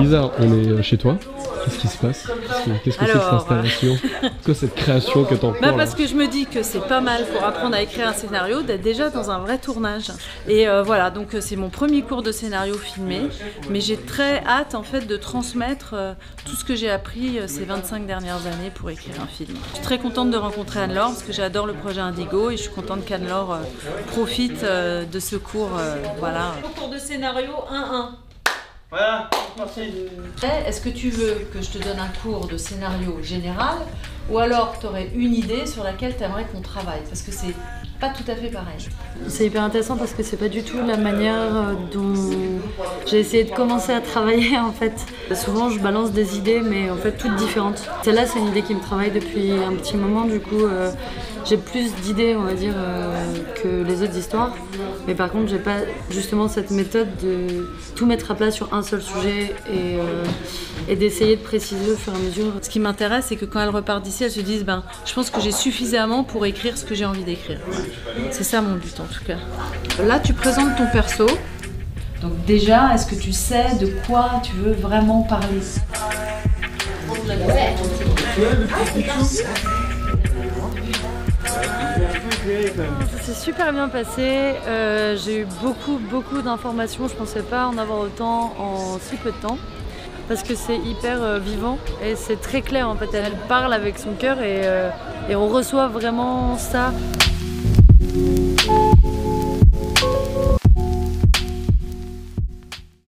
Lisa, on est euh, chez toi. Qu'est-ce qui se passe? Qu'est-ce que c'est que cette installation? Qu'est-ce que cette création que t'en bah Parce que je me dis que c'est pas mal pour apprendre à écrire un scénario d'être déjà dans un vrai tournage. Et euh, voilà, donc euh, c'est mon premier cours de scénario filmé, mais j'ai très hâte en fait de transmettre tout ce que j'ai appris ces 25 dernières années pour écrire un film. Je suis très contente de rencontrer Anne-Laure parce que j'adore le projet Indigo et je suis contente qu'Anne-Laure profite de ce cours. voilà. Cours de scénario 1-1. Voilà, merci. Est-ce que tu veux que je te donne un cours de scénario général ou alors tu aurais une idée sur laquelle tu aimerais qu'on travaille? Parce que c'est pas tout à fait pareil. C'est hyper intéressant parce que c'est pas du tout la manière euh, dont j'ai essayé de commencer à travailler en fait. Souvent je balance des idées mais en fait toutes différentes. Celle-là c'est une idée qui me travaille depuis un petit moment du coup euh, j'ai plus d'idées on va dire euh, que les autres histoires. Mais par contre j'ai pas justement cette méthode de tout mettre à plat sur un seul sujet et, et d'essayer de préciser au fur et à mesure. Ce qui m'intéresse c'est que quand elle repart d'ici elle se dise ben je pense que j'ai suffisamment pour écrire ce que j'ai envie d'écrire. C'est ça mon but en tout cas. Là, tu présentes ton perso. Donc déjà, est-ce que tu sais de quoi tu veux vraiment parler Ça s'est super bien passé. Euh, j'ai eu beaucoup, beaucoup d'informations. Je pensais pas en avoir autant en si peu de temps. Parce que c'est hyper euh, vivant et c'est très clair en fait. Elle parle avec son cœur et, euh, et on reçoit vraiment ça.